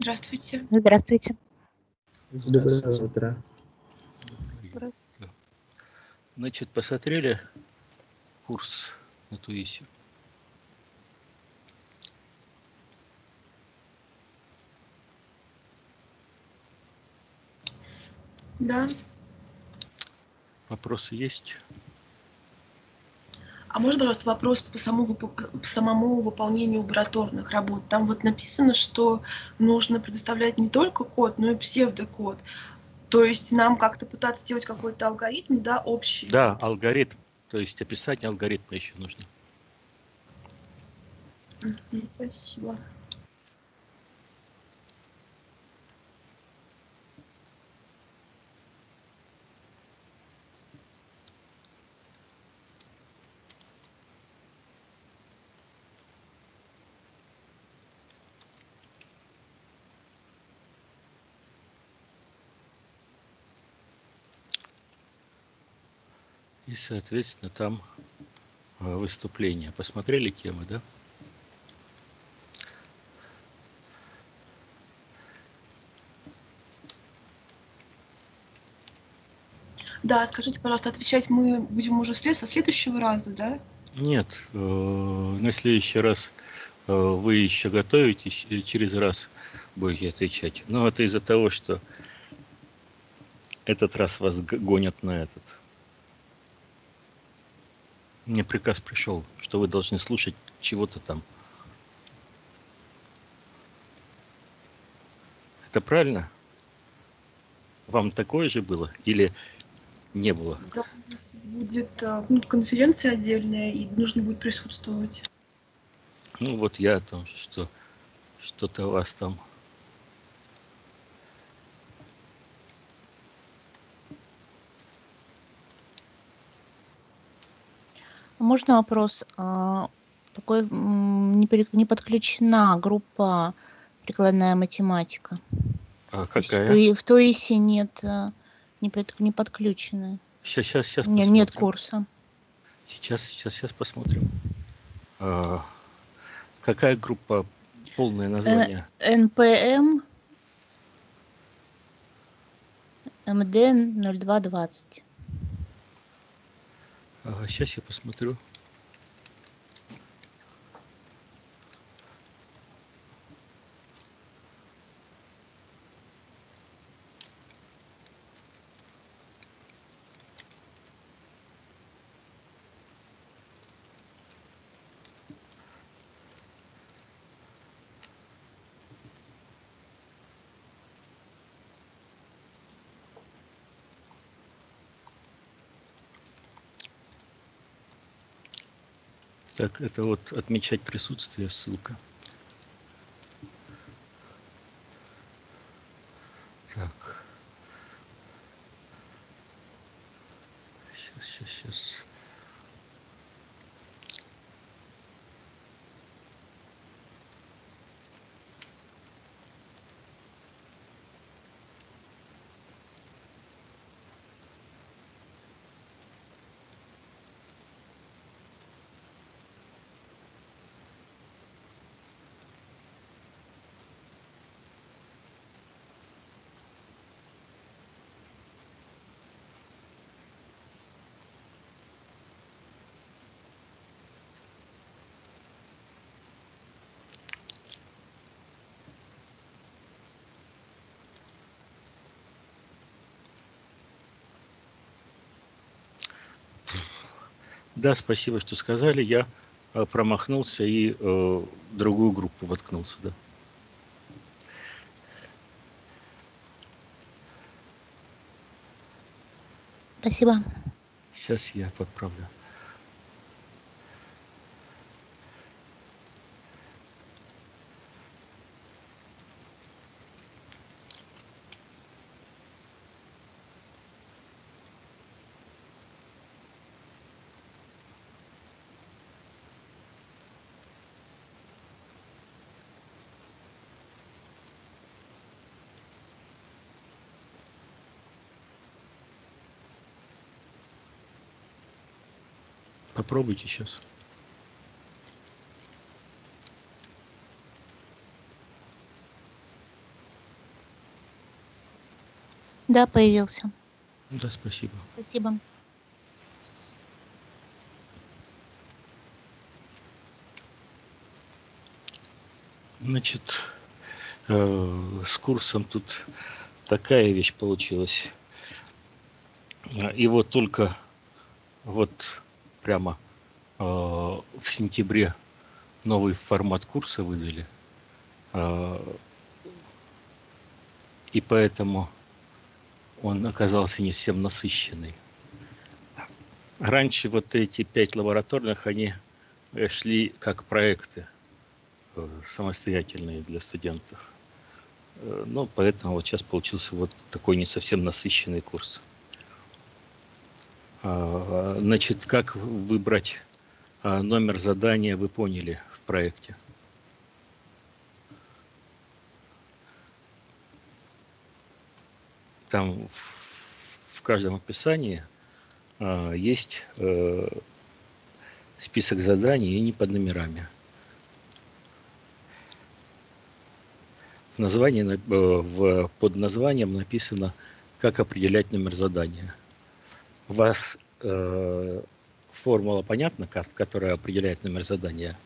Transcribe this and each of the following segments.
Здравствуйте. Здравствуйте. Доброе утро. Здравствуйте. Значит, посмотрели курс на Туисе? Да. Вопросы есть? А можно, пожалуйста, вопрос по самому, по самому выполнению лабораторных работ? Там вот написано, что нужно предоставлять не только код, но и псевдокод. То есть нам как-то пытаться сделать какой-то алгоритм, да, общий. Да, алгоритм. То есть описание алгоритма еще нужно. Спасибо. Соответственно, там э, выступление. Посмотрели темы, да? Да, скажите, пожалуйста, отвечать мы будем уже след- со следующего раза, да? Нет, э, на следующий раз э, вы еще готовитесь и через раз будете отвечать. Но это из-за того, что этот раз вас гонят на этот. Мне приказ пришел, что вы должны слушать чего-то там. Это правильно? Вам такое же было или не было? Да, у нас будет а, ну, конференция отдельная, и нужно будет присутствовать. Ну вот я о том, что что-то у вас там. Можно вопрос? А, Такой не, пере- не подключена группа прикладная математика. А То есть в какая? ТУИСе нет, а, не, не подключены. Сейчас, сейчас, сейчас Не- Нет посмотрим. курса. Сейчас, сейчас, сейчас посмотрим. А, какая группа? Полное название. НПМ МД 0220. Сейчас я посмотрю. Так, это вот отмечать присутствие, ссылка. Так. Сейчас, сейчас, сейчас. Да, спасибо, что сказали. Я э, промахнулся и э, другую группу воткнулся, да. Спасибо. Сейчас я подправлю. Попробуйте сейчас. Да, появился. Да, спасибо. Спасибо. Значит, э, с курсом тут такая вещь получилась. И вот только вот прямо э, в сентябре новый формат курса выдали. А, И поэтому он оказался не совсем насыщенный. Раньше вот эти пять лабораторных, они э, шли как проекты э, самостоятельные для студентов. Э, Ну, поэтому вот сейчас получился вот такой не совсем насыщенный курс. А, Значит, как выбрать а, номер задания, вы поняли в проекте. Там в, каждом описании а, есть э, список заданий и не под номерами. В названии, на- э, под названием написано, как определять номер задания. У вас э, формула понятна, которая определяет номер задания?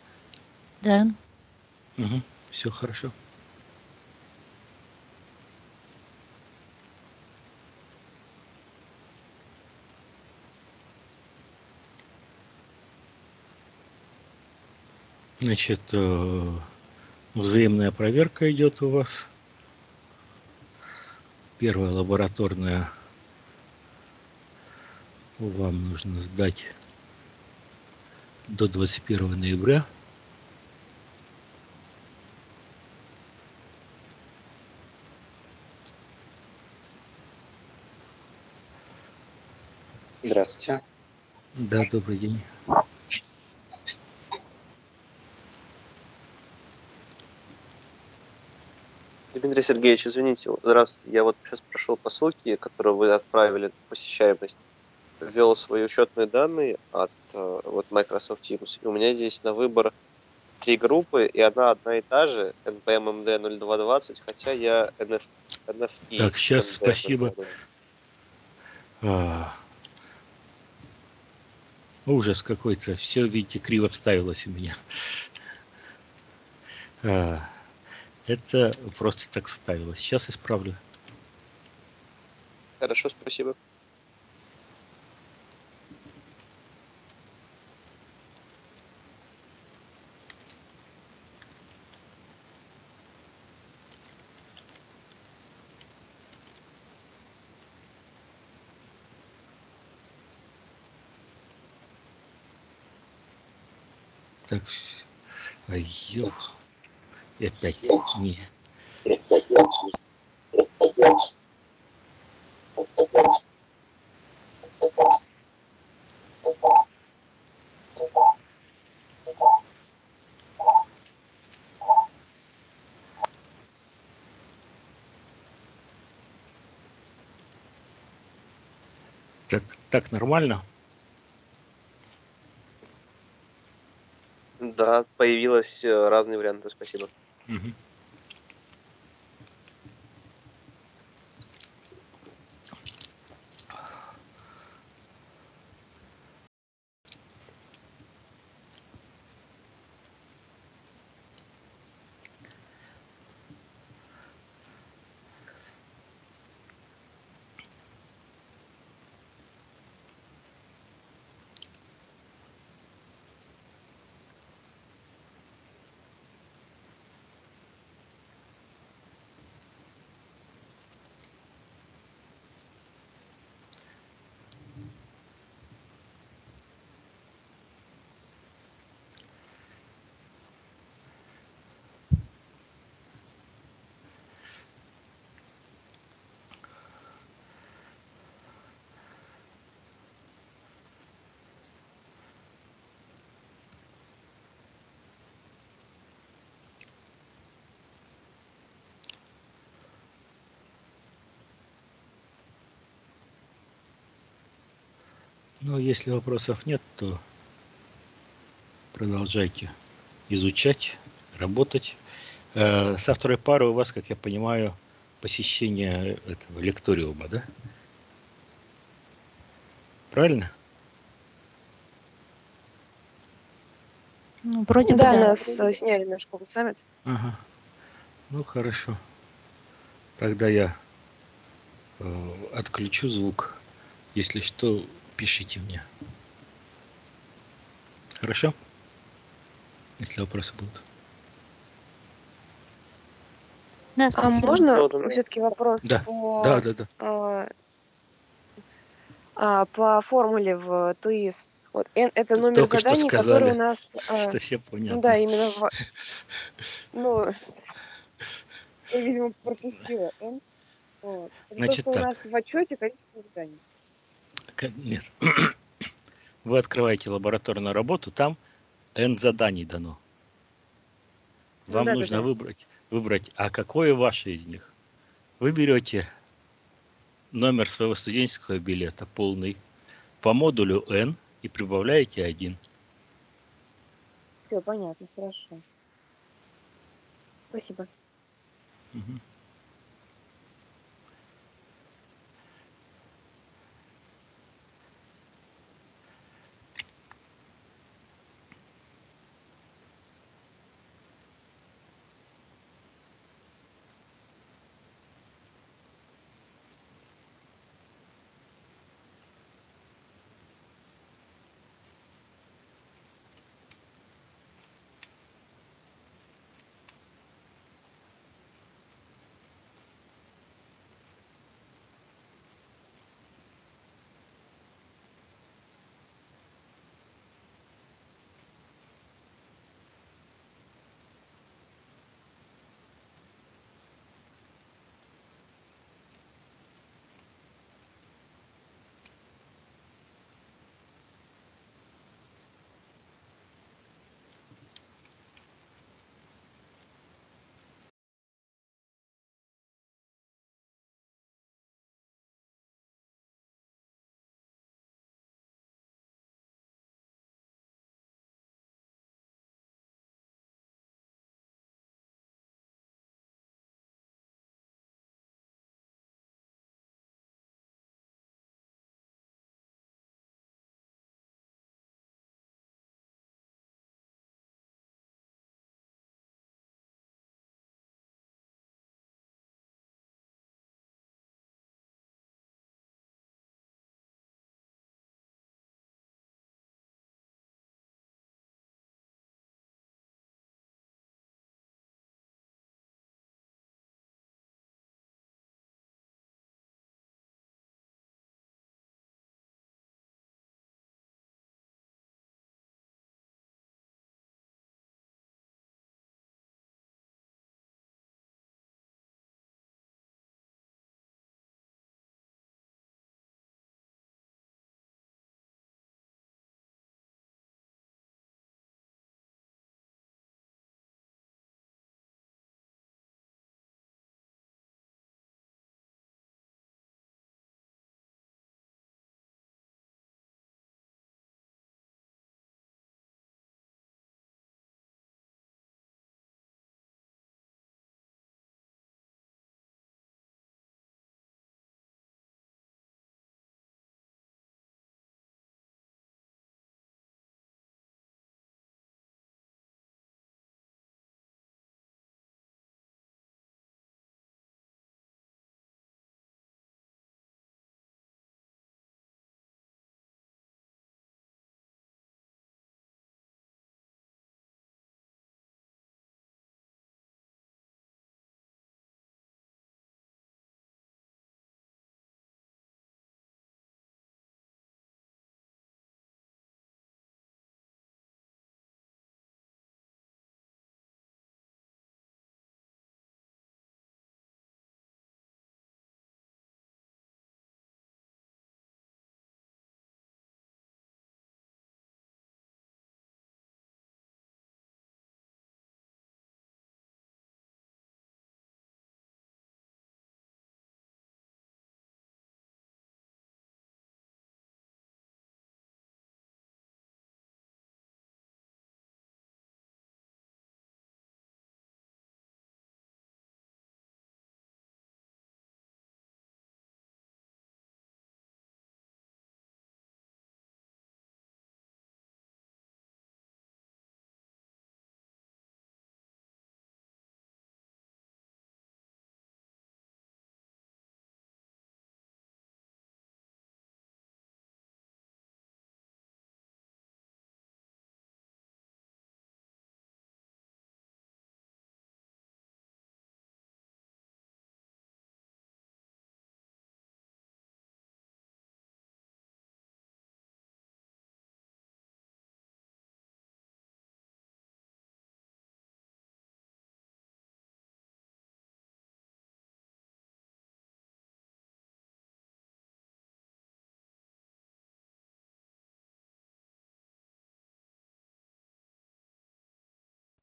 Да. Угу, все хорошо. Значит, э, взаимная проверка идет у вас. Первая лабораторная вам нужно сдать до 21 ноября. Здравствуйте. Да, добрый день. Дмитрий Сергеевич, извините, здравствуйте. Я вот сейчас прошел по ссылке, которую вы отправили, посещаемость, ввел свои учетные данные от э, вот Microsoft Teams. И у меня здесь на выбор три группы, и она одна и та же, NPM MD 0220, хотя я NF, NFI. Так, щас, MD спасибо. 0220. А, ужас какой-то. Все, видите, криво вставилось у меня. А, это просто так вставилось. Сейчас исправлю. Хорошо, спасибо. Так, ай, ё. И опять не. Так, так нормально? Да, появилось э, разные варианты, спасибо. Мгм. Ну, если вопросов нет, то продолжайте изучать, работать. Э, Со второй пары у вас, как я понимаю, посещения этого лекториума, да? Правильно? Ну, вроде бы Да, да. нас э, сняли на школу саммит. Ага. Ну хорошо. Тогда я э, отключу звук. Если что, пишите мне. Хорошо? Если вопросы будут. Да, А можно все-таки вопрос Да, по, Да, да, да. а, а, по формуле в ТУИС? Вот N это номер Только что заданий, который сказали, у нас... а, Что все ну понятно. да, именно в... Ну, я, видимо, пропустила N. Вот. Это Значит то, что у так. нас в отчете количество заданий. Нет. Вы открываете лабораторную работу, там N заданий дано. Ну Вам да, да, нужно да. выбрать, выбрать, а какое ваше из них. Вы берете номер своего студенческого билета полный по модулю N и прибавляете один. Все, понятно, хорошо. Спасибо. Мгм.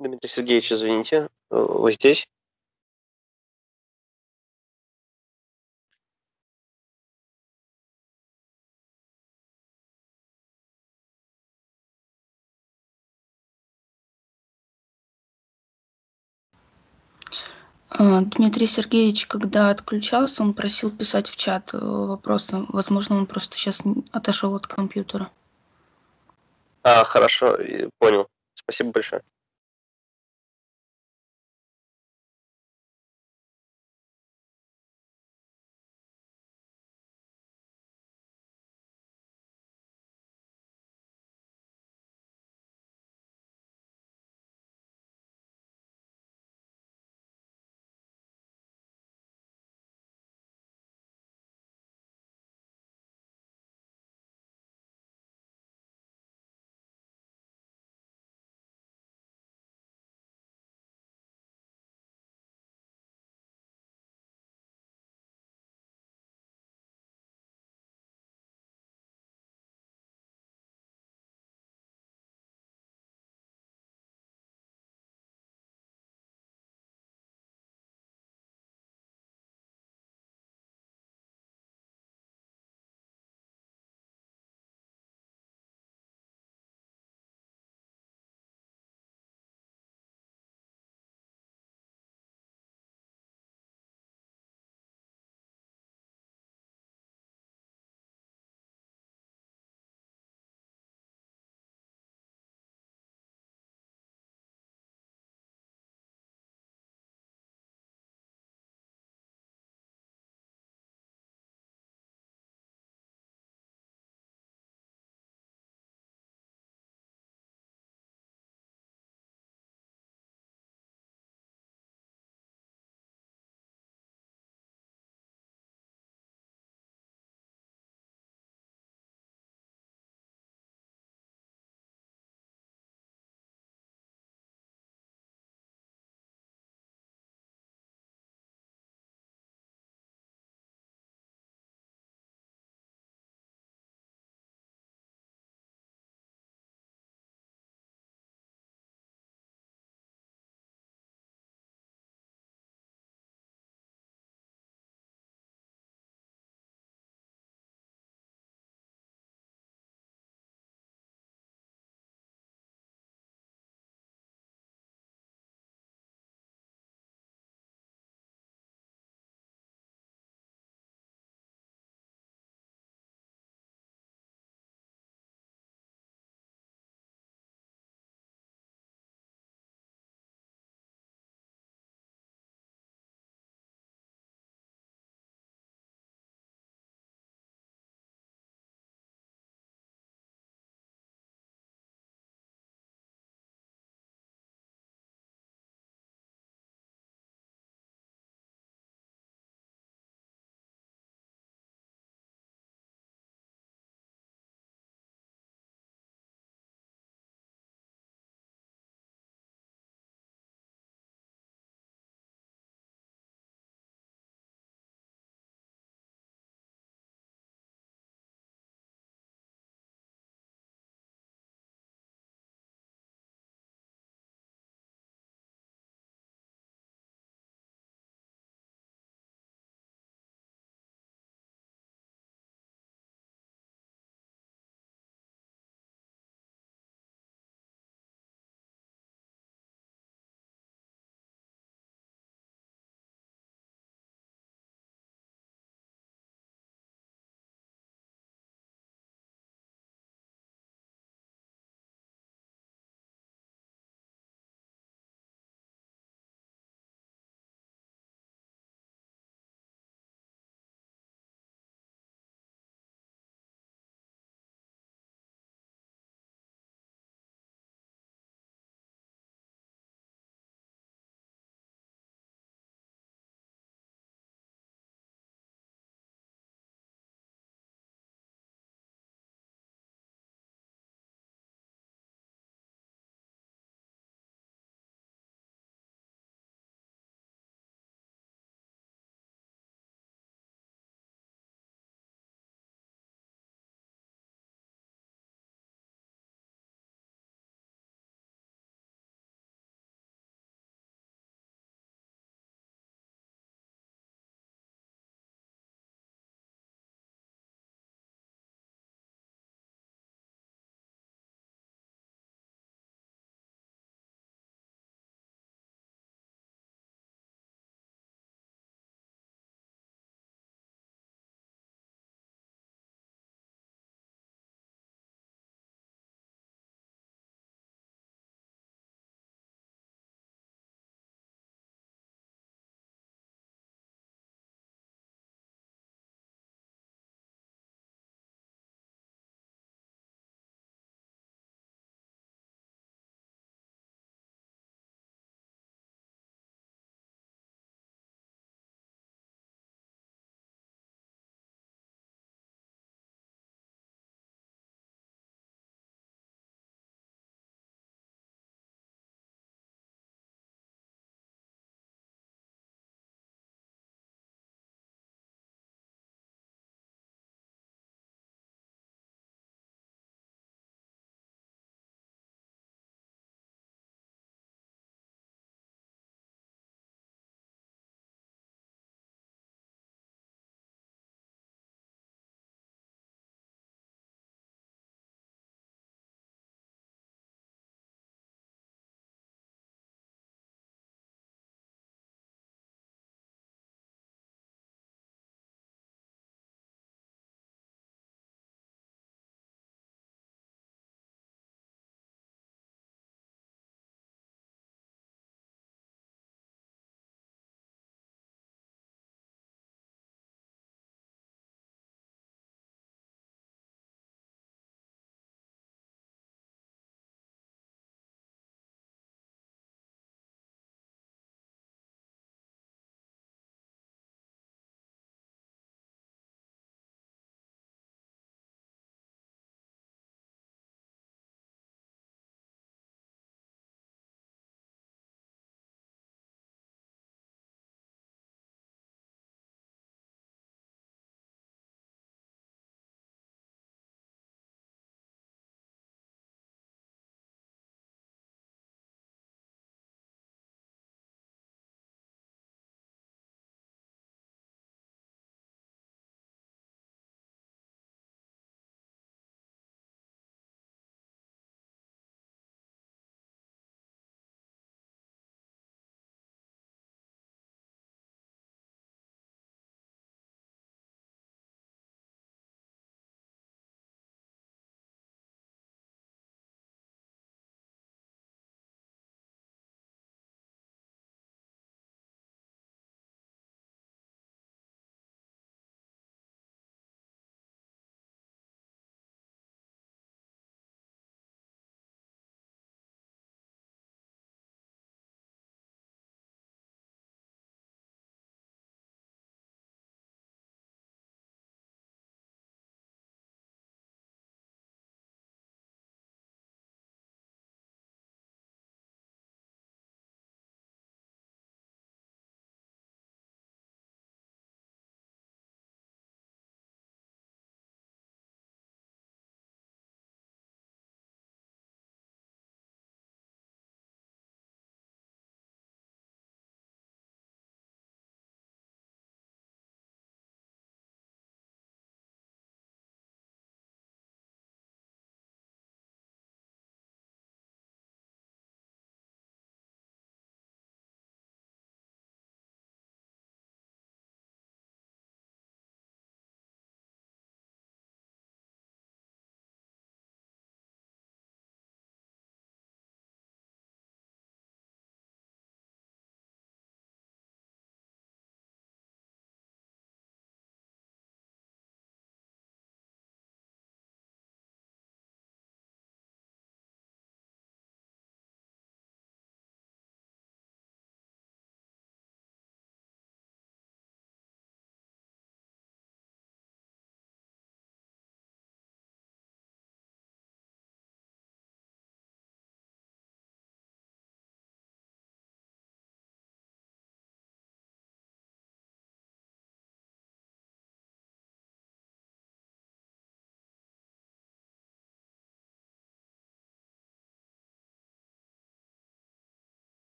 Дмитрий Сергеевич, извините, э, вы здесь? А, Дмитрий Сергеевич, когда отключался, он просил писать в чат э, вопросы. Возможно, он просто сейчас отошел от компьютера. А, хорошо, понял. Спасибо большое.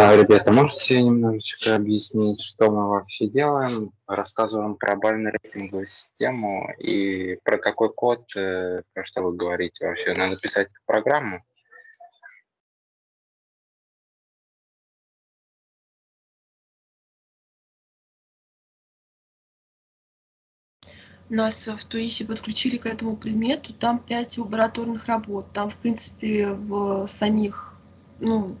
Ребята, можете немножечко объяснить, что мы вообще делаем? Рассказываем про бально-рейтинговую систему и про какой код, э, про что вы говорите вообще? Надо писать программу? Нас в ТУИСе подключили к этому предмету, там 5 лабораторных работ. Там, в принципе, в самих, ну,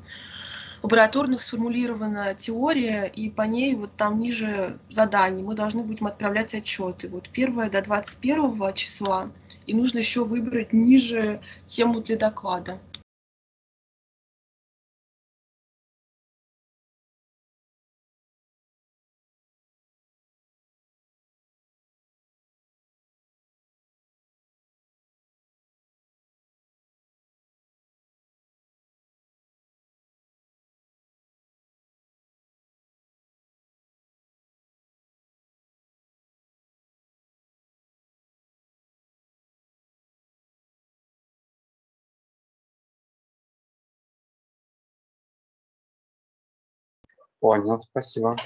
лабораторных сформулирована теория, и по ней вот там ниже заданий мы должны будем отправлять отчеты. Вот первое до 21 числа, и нужно еще выбрать ниже тему для доклада. Понял, спасибо.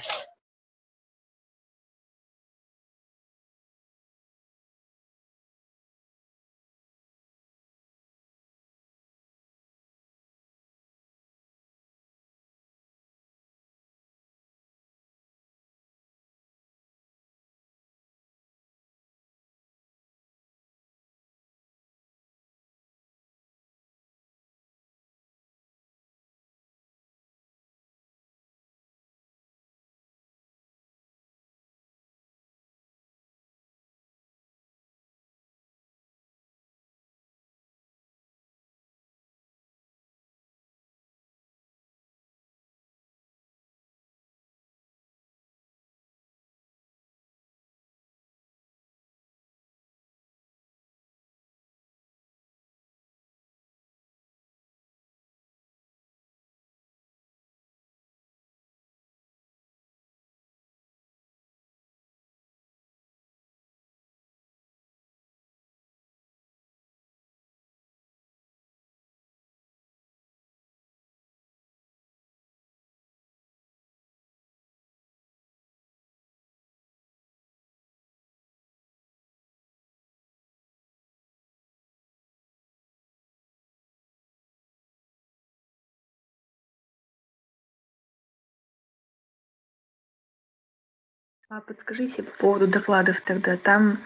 А подскажите по поводу докладов тогда. Там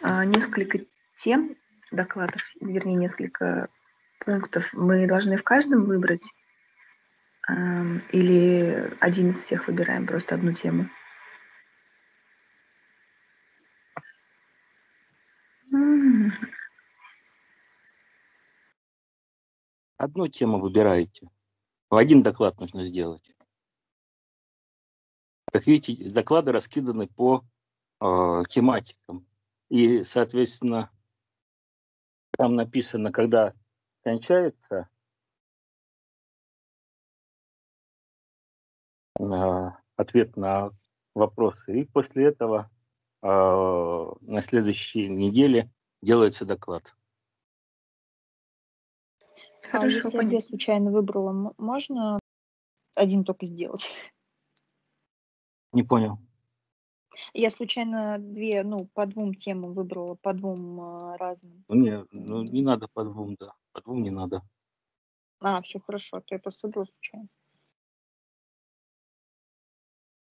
а, несколько тем докладов, вернее, несколько пунктов. Мы должны в каждом выбрать ам, или один из всех выбираем, просто одну тему? Одну тему выбираете. В один доклад нужно сделать. Как видите, доклады раскиданы по э, тематикам. И, соответственно, там написано, когда кончается э, ответ на вопросы. И после этого э, на следующей неделе делается доклад. А Хорошо, если я понятно. случайно выбрала, можно один только сделать? Не понял. Я случайно две, ну, по двум темам выбрала, по двум а, разным. Ну, Не, ну, не надо по двум, да. По двум не надо. А, все хорошо, то я просто выбрала случайно.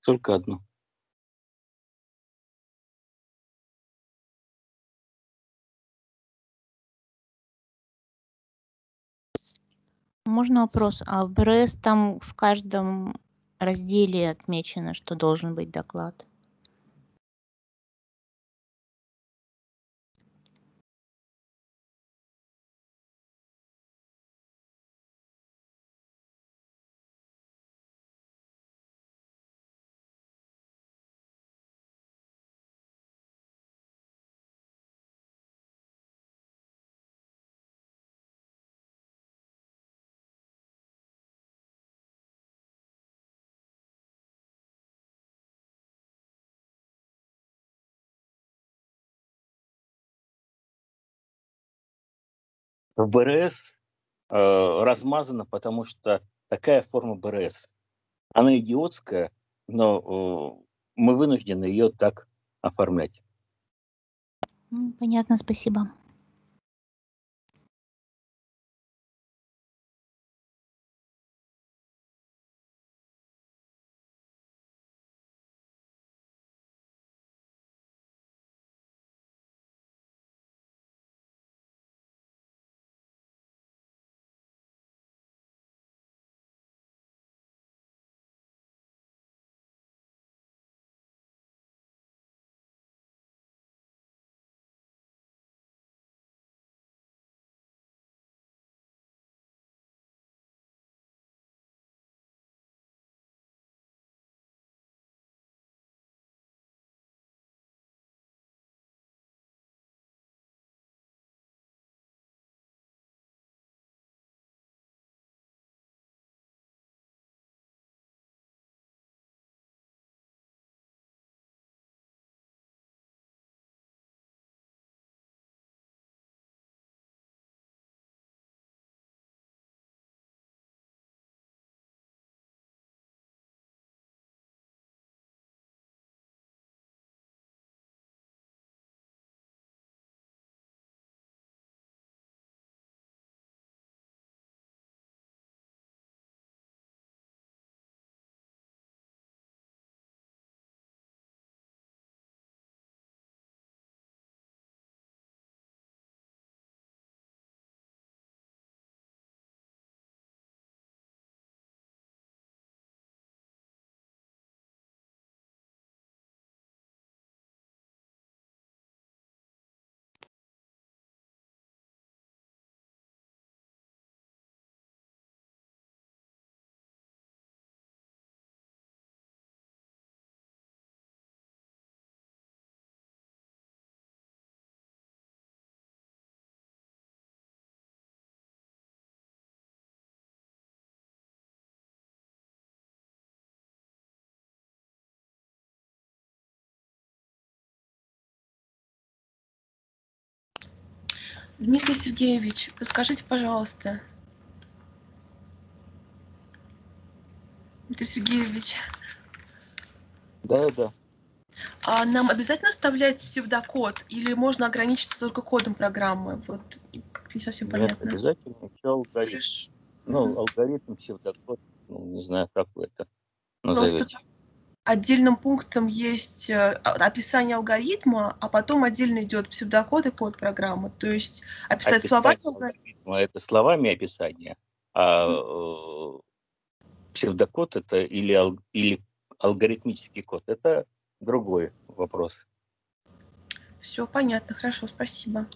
Только одну. Можно вопрос? А в БРС там в каждом разделе отмечено, что должен быть доклад? В БРС э, размазано, потому что такая форма БРС. Она идиотская, но э, мы вынуждены ее так оформлять. М, Понятно, спасибо. Дмитрий Сергеевич, подскажите, пожалуйста. Дмитрий Сергеевич, Да, да. а нам обязательно вставлять псевдокод или можно ограничиться только кодом программы? Вот как-то не совсем Нет, понятно. обязательно еще алгоритм. Хорошо. Ну, алгоритм, псевдокод, ну, не знаю, как вы это Просто назовете. там отдельным пунктом есть э, описание алгоритма, а потом отдельно идет псевдокод и код программы. То есть описать словами Описание алгоритма. алгоритма– это словами описание, а э, псевдокод это или, ал- или алгоритмический код, это другой вопрос. Все понятно, хорошо, спасибо.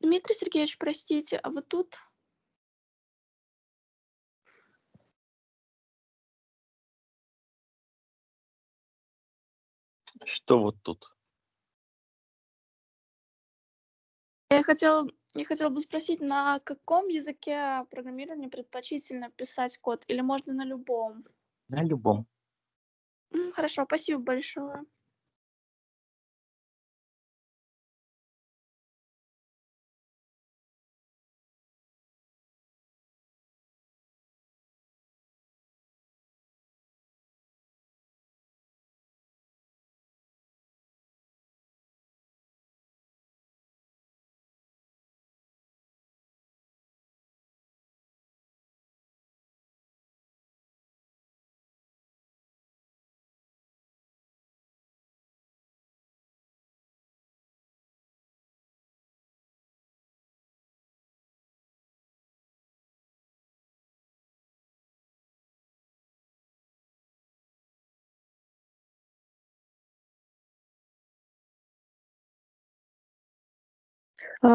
Дмитрий Сергеевич, простите, а вы тут? Что вот тут? Я хотела, я хотела бы спросить, на каком языке программирования предпочтительно писать код или можно на любом? На любом. Хорошо, спасибо большое.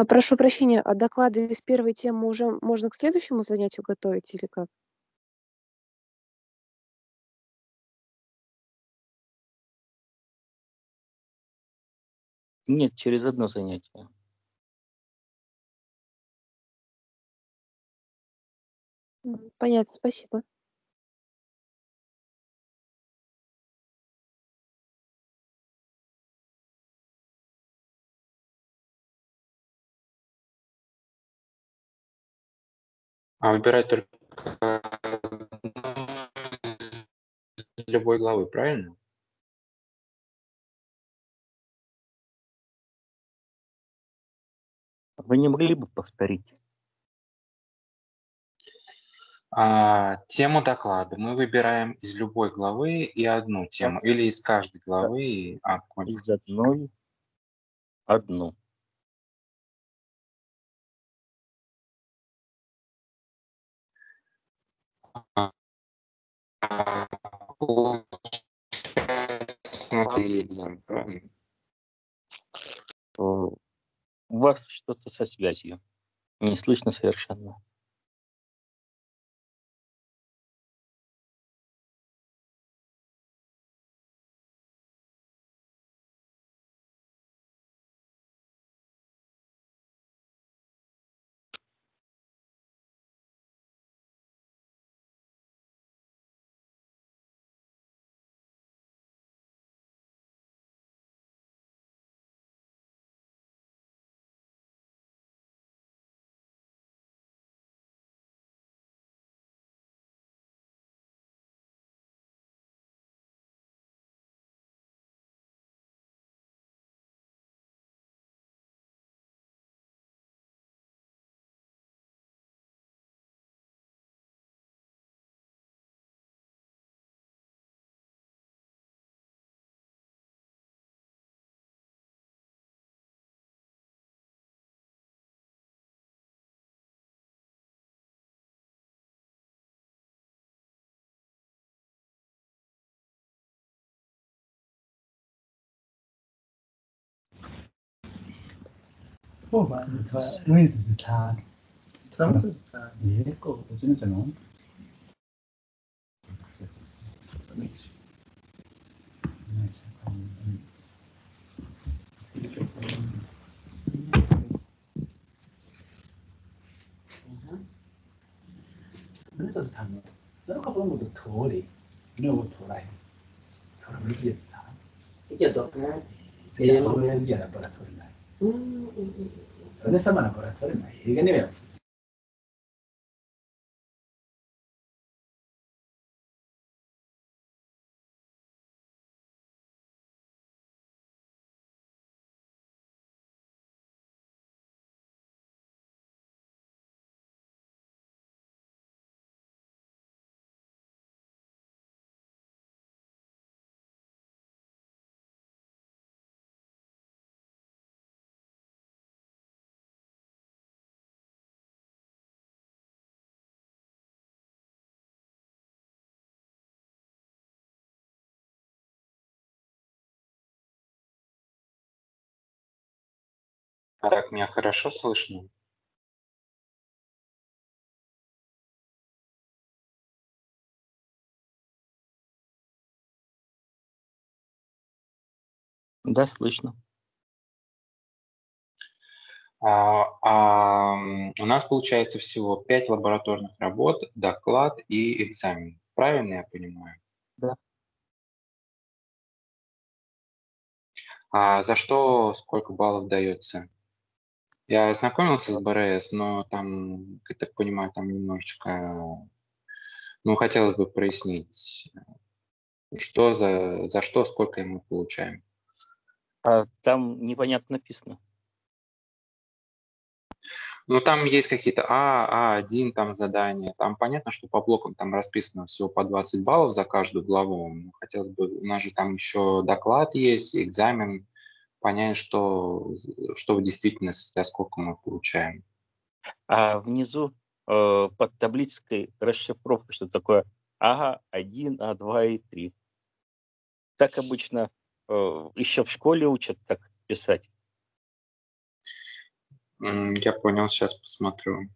Прошу прощения, а доклады из первой темы уже можно к следующему занятию готовить или как? Нет, через одно занятие. Понятно, спасибо. А выбирать только из любой главы, правильно? Вы не могли бы повторить? А, тему доклада мы выбираем из любой главы и одну тему, или из каждой главы. и- А, понял. Из одной одну. У вас что-то со связью. Не слышно совершенно. そうだ、それはウェールズだ。サムズだ。え、是他们，那个不能够脱离，没有脱来，脱。እነሰማ ነበር። nibe Так, меня хорошо слышно? Да, слышно. А, а, у нас получается всего 5 лабораторных работ, доклад и экзамен. Правильно я понимаю? Да. А за что сколько баллов дается? Я ознакомился с БРС, но там, как я так понимаю, там немножечко, ну, хотелось бы прояснить, что за, за что, сколько мы получаем. А там непонятно написано. Ну, там есть какие-то А, А1 там задания. Там понятно, что по блокам там расписано всего по 20 баллов за каждую главу. Хотелось бы, у нас же там еще доклад есть, экзамен, понять, что, что в действительности, за сколько мы получаем. А внизу э, под таблицей расшифровка, что такое А1, А2 и 3. Так обычно э, еще в школе учат так писать. Я понял, сейчас посмотрю.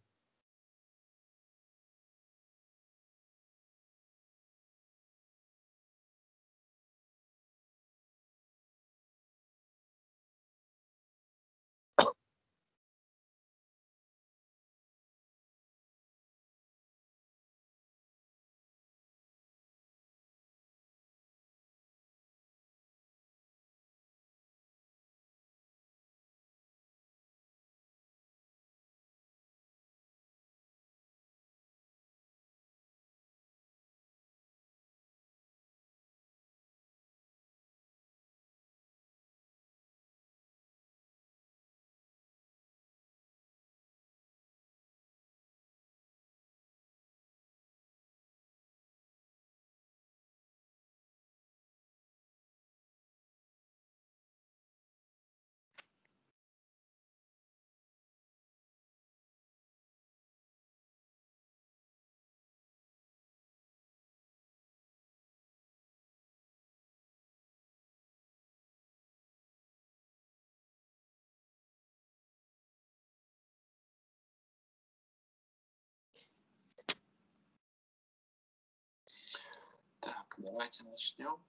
Deloitte, nós temos